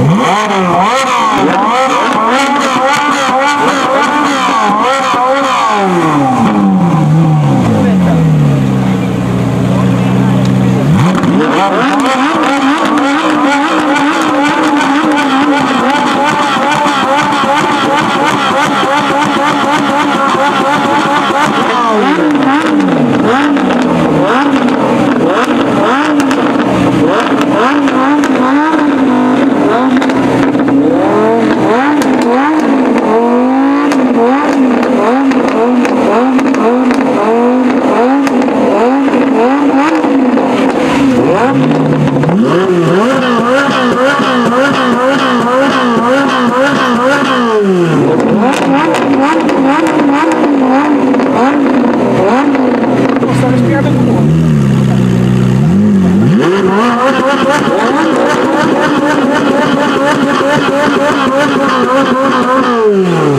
Música Ooh.